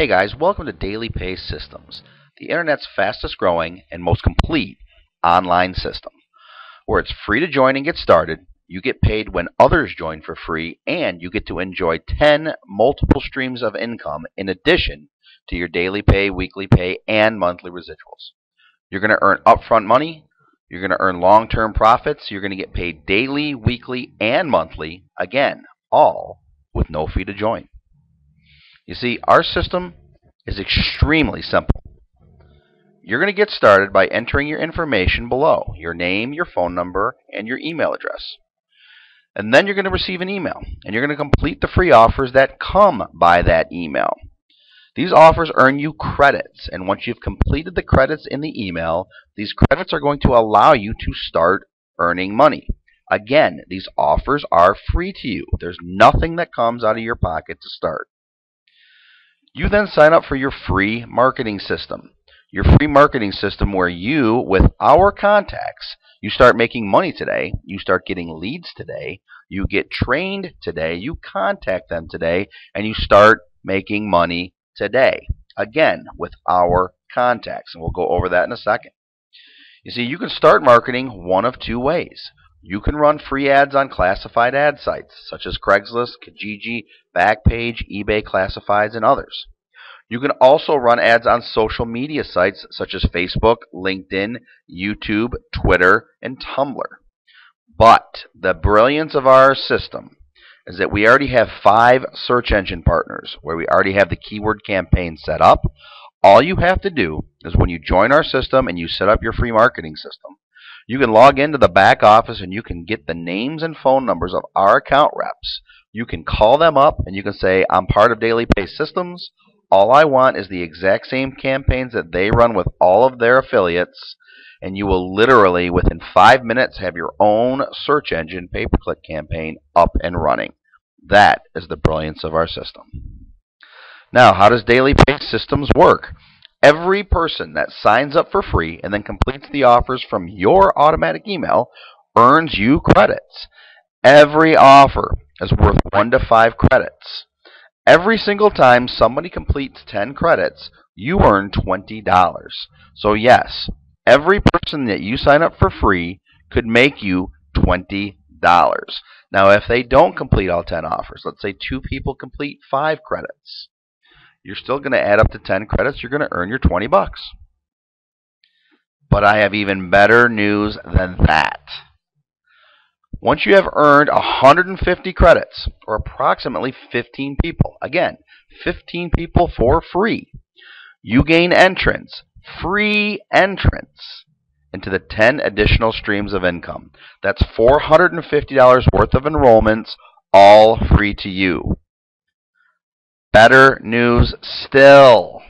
Hey guys, welcome to Daily Pay Systems, the internet's fastest growing and most complete online system, where it's free to join and get started. You get paid when others join for free, and you get to enjoy 10 multiple streams of income in addition to your daily pay, weekly pay, and monthly residuals. You're going to earn upfront money, you're going to earn long term profits, you're going to get paid daily, weekly, and monthly, again, all with no fee to join. You see, our system is extremely simple. You're going to get started by entering your information below your name, your phone number, and your email address. And then you're going to receive an email, and you're going to complete the free offers that come by that email. These offers earn you credits, and once you've completed the credits in the email, these credits are going to allow you to start earning money. Again, these offers are free to you. There's nothing that comes out of your pocket to start. You then sign up for your free marketing system. Your free marketing system where you, with our contacts, you start making money today, you start getting leads today, you get trained today, you contact them today, and you start making money today. Again, with our contacts. And we'll go over that in a second. You see, you can start marketing one of two ways. You can run free ads on classified ad sites such as Craigslist, Kijiji, Backpage, eBay Classifieds, and others. You can also run ads on social media sites such as Facebook, LinkedIn, YouTube, Twitter, and Tumblr. But the brilliance of our system is that we already have five search engine partners where we already have the keyword campaign set up. All you have to do is when you join our system and you set up your free marketing system, you can log into the back office and you can get the names and phone numbers of our account reps. You can call them up and you can say, I'm part of Daily Pay Systems. All I want is the exact same campaigns that they run with all of their affiliates. And you will literally, within five minutes, have your own search engine pay per click campaign up and running. That is the brilliance of our system. Now, how does Daily Pay Systems work? Every person that signs up for free and then completes the offers from your automatic email earns you credits. Every offer is worth 1 to 5 credits. Every single time somebody completes 10 credits, you earn $20. So yes, every person that you sign up for free could make you $20. Now if they don't complete all 10 offers, let's say two people complete 5 credits, you're still going to add up to 10 credits. You're going to earn your 20 bucks. But I have even better news than that. Once you have earned 150 credits, or approximately 15 people, again, 15 people for free, you gain entrance, free entrance, into the 10 additional streams of income. That's $450 worth of enrollments, all free to you. Better news still.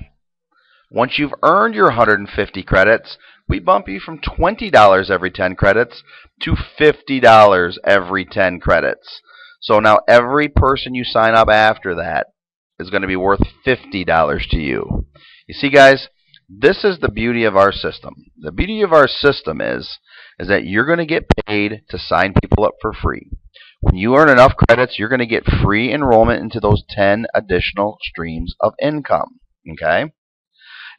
Once you've earned your 150 credits, we bump you from $20 every 10 credits to $50 every 10 credits. So now every person you sign up after that is going to be worth $50 to you. You see, guys, this is the beauty of our system. The beauty of our system is, is that you're going to get paid to sign people up for free. When you earn enough credits, you're going to get free enrollment into those 10 additional streams of income. Okay?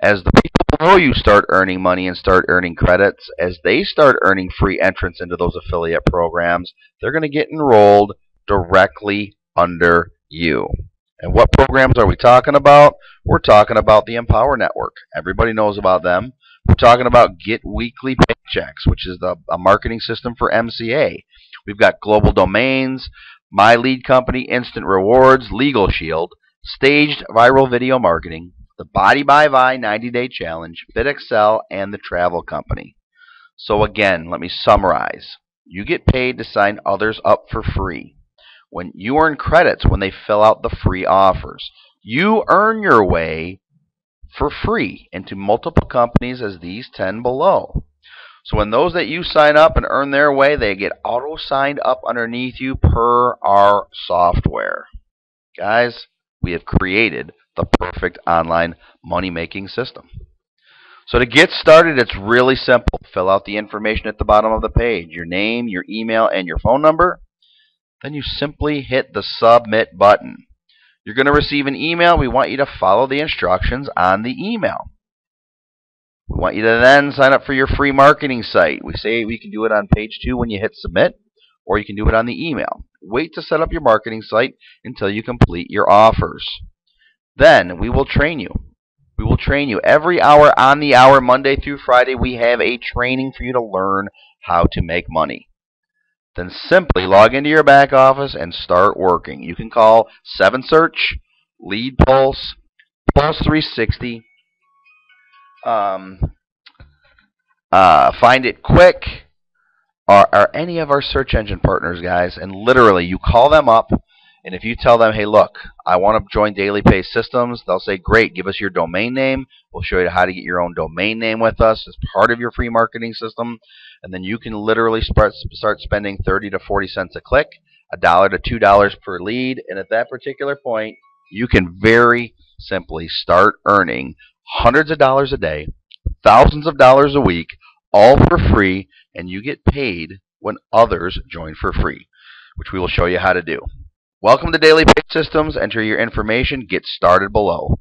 As the people below you start earning money and start earning credits, as they start earning free entrance into those affiliate programs, they're going to get enrolled directly under you. And what programs are we talking about? We're talking about the Empower Network. Everybody knows about them. We're talking about Get Weekly Paychecks, which is the, a marketing system for MCA. We've got Global Domains, My Lead Company, Instant Rewards, Legal Shield, Staged Viral Video Marketing, the Body by Vi 90 Day Challenge, FitXL, and the Travel Company. So again, let me summarize. You get paid to sign others up for free. When you earn credits when they fill out the free offers. You earn your way for free into multiple companies as these 10 below. So when those that you sign up and earn their way, they get auto signed up underneath you per our software. Guys, we have created the perfect online money making system. So to get started, it's really simple. Fill out the information at the bottom of the page, your name, your email, and your phone number. Then you simply hit the submit button. You're going to receive an email. We want you to follow the instructions on the email. We want you to then sign up for your free marketing site. We say we can do it on page two when you hit submit, or you can do it on the email. Wait to set up your marketing site until you complete your offers. Then we will train you. We will train you every hour on the hour, Monday through Friday. We have a training for you to learn how to make money. Then simply log into your back office and start working. You can call 7Search, Lead Pulse, Pulse 360, um, uh, Find It Quick, or, or any of our search engine partners, guys. And literally, you call them up, and if you tell them, hey, look, I want to join Daily Pay Systems, they'll say, great, give us your domain name. We'll show you how to get your own domain name with us as part of your free marketing system. And then you can literally start, start spending 30 to 40 cents a click, a dollar to two dollars per lead. And at that particular point, you can very simply start earning hundreds of dollars a day, thousands of dollars a week, all for free, and you get paid when others join for free, which we will show you how to do. Welcome to Daily Pay Systems. Enter your information. Get started below.